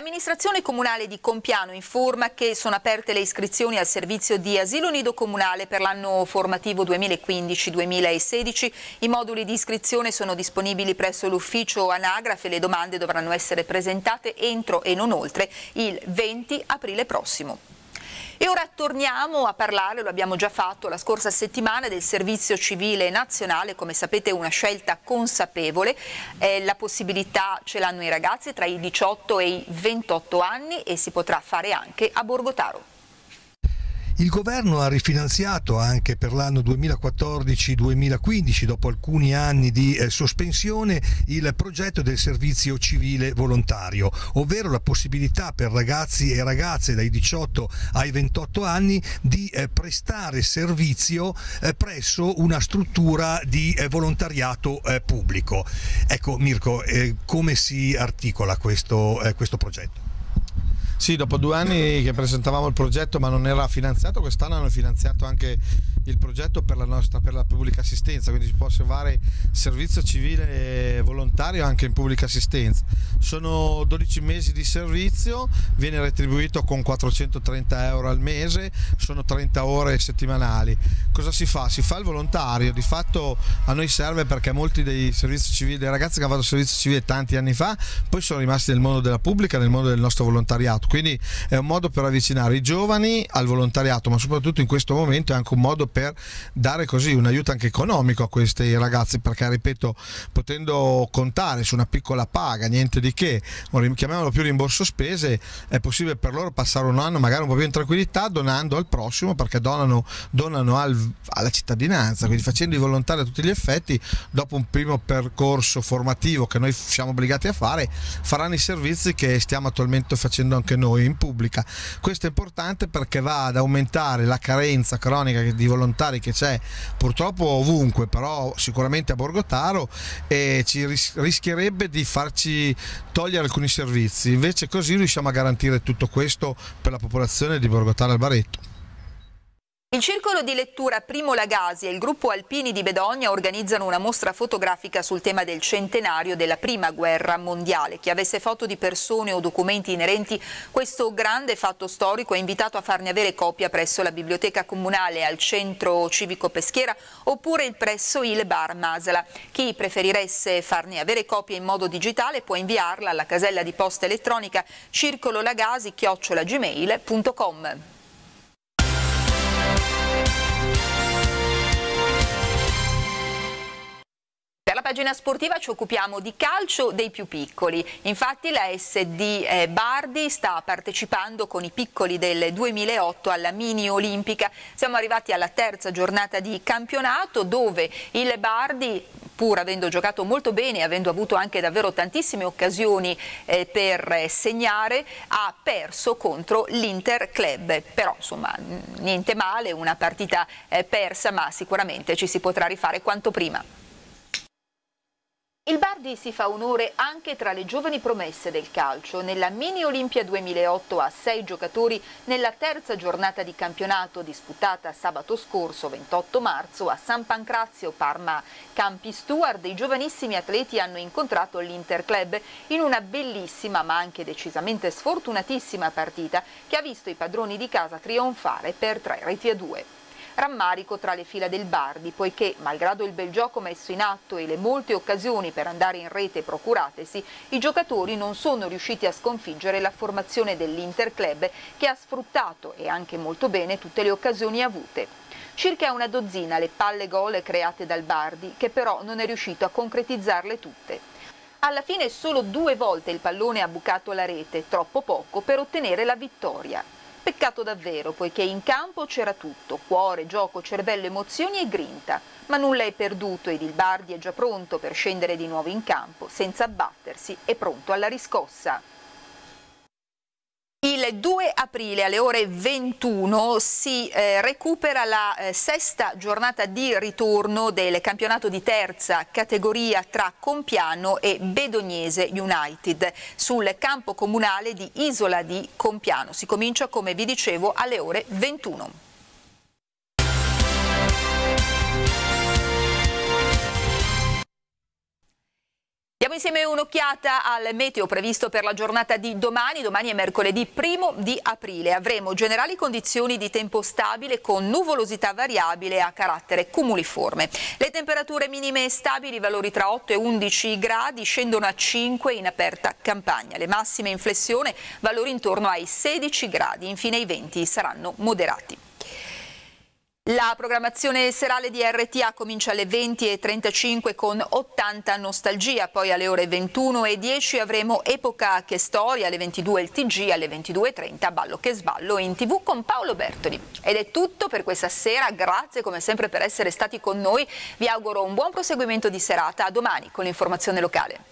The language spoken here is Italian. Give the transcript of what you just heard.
L'amministrazione comunale di Compiano informa che sono aperte le iscrizioni al servizio di asilo nido comunale per l'anno formativo 2015-2016. I moduli di iscrizione sono disponibili presso l'ufficio anagrafe. Le domande dovranno essere presentate entro e non oltre il 20 aprile prossimo. E ora torniamo a parlare, lo abbiamo già fatto la scorsa settimana, del servizio civile nazionale, come sapete una scelta consapevole, eh, la possibilità ce l'hanno i ragazzi tra i 18 e i 28 anni e si potrà fare anche a Borgotaro. Il governo ha rifinanziato anche per l'anno 2014-2015, dopo alcuni anni di eh, sospensione, il progetto del servizio civile volontario, ovvero la possibilità per ragazzi e ragazze dai 18 ai 28 anni di eh, prestare servizio eh, presso una struttura di eh, volontariato eh, pubblico. Ecco Mirko, eh, come si articola questo, questo progetto? Sì, dopo due anni che presentavamo il progetto ma non era finanziato, quest'anno hanno finanziato anche il progetto per la, nostra, per la pubblica assistenza, quindi si può osservare servizio civile volontario anche in pubblica assistenza. Sono 12 mesi di servizio, viene retribuito con 430 euro al mese, sono 30 ore settimanali. Cosa si fa? Si fa il volontario, di fatto a noi serve perché molti dei civili, dei ragazzi che hanno fatto servizio civile tanti anni fa, poi sono rimasti nel mondo della pubblica, nel mondo del nostro volontariato quindi è un modo per avvicinare i giovani al volontariato, ma soprattutto in questo momento è anche un modo per dare così un aiuto anche economico a questi ragazzi, perché ripeto, potendo contare su una piccola paga, niente di che, chiamiamolo più rimborso spese, è possibile per loro passare un anno magari un po' più in tranquillità donando al prossimo, perché donano, donano al, alla cittadinanza, quindi facendo i volontari a tutti gli effetti, dopo un primo percorso formativo che noi siamo obbligati a fare, faranno i servizi che stiamo attualmente facendo anche noi in pubblica. Questo è importante perché va ad aumentare la carenza cronica di volontari che c'è purtroppo ovunque, però sicuramente a Borgotaro e ci rischierebbe di farci togliere alcuni servizi. Invece così riusciamo a garantire tutto questo per la popolazione di Borgotaro Albaretto. Il circolo di lettura Primo Lagasi e il gruppo Alpini di Bedogna organizzano una mostra fotografica sul tema del centenario della prima guerra mondiale. Chi avesse foto di persone o documenti inerenti questo grande fatto storico è invitato a farne avere copia presso la biblioteca comunale al centro civico Peschiera oppure presso il bar Masala. Chi preferiresse farne avere copia in modo digitale può inviarla alla casella di posta elettronica circololagasi-gmail.com. pagina sportiva ci occupiamo di calcio dei più piccoli, infatti la SD eh, Bardi sta partecipando con i piccoli del 2008 alla mini olimpica, siamo arrivati alla terza giornata di campionato dove il Bardi pur avendo giocato molto bene e avendo avuto anche davvero tantissime occasioni eh, per segnare, ha perso contro l'Inter Club. Però insomma niente male, una partita eh, persa ma sicuramente ci si potrà rifare quanto prima. Il Bardi si fa onore anche tra le giovani promesse del calcio. Nella Mini Olimpia 2008 a sei giocatori nella terza giornata di campionato disputata sabato scorso 28 marzo a San Pancrazio Parma Campi Steward i giovanissimi atleti hanno incontrato l'Inter Club in una bellissima ma anche decisamente sfortunatissima partita che ha visto i padroni di casa trionfare per tre reti a due. Rammarico tra le fila del Bardi, poiché, malgrado il bel gioco messo in atto e le molte occasioni per andare in rete procuratesi, i giocatori non sono riusciti a sconfiggere la formazione dell'Inter Club che ha sfruttato, e anche molto bene, tutte le occasioni avute. Circa una dozzina le palle gol create dal Bardi, che però non è riuscito a concretizzarle tutte. Alla fine solo due volte il pallone ha bucato la rete, troppo poco per ottenere la vittoria. Peccato davvero, poiché in campo c'era tutto, cuore, gioco, cervello, emozioni e grinta. Ma nulla è perduto ed il Bardi è già pronto per scendere di nuovo in campo, senza abbattersi e pronto alla riscossa. Il 2 aprile alle ore 21 si eh, recupera la eh, sesta giornata di ritorno del campionato di terza categoria tra Compiano e Bedognese United sul campo comunale di Isola di Compiano. Si comincia, come vi dicevo, alle ore 21. Diamo insieme un'occhiata al meteo previsto per la giornata di domani. Domani è mercoledì primo di aprile. Avremo generali condizioni di tempo stabile con nuvolosità variabile a carattere cumuliforme. Le temperature minime stabili, valori tra 8 e 11 gradi, scendono a 5 in aperta campagna. Le massime in flessione, valori intorno ai 16 gradi. Infine i venti saranno moderati. La programmazione serale di RTA comincia alle 20.35 con 80 Nostalgia, poi alle ore 21.10 avremo Epoca che storia, alle 22 il TG, alle 22.30 Ballo che sballo in tv con Paolo Bertoli. Ed è tutto per questa sera, grazie come sempre per essere stati con noi, vi auguro un buon proseguimento di serata, a domani con l'informazione locale.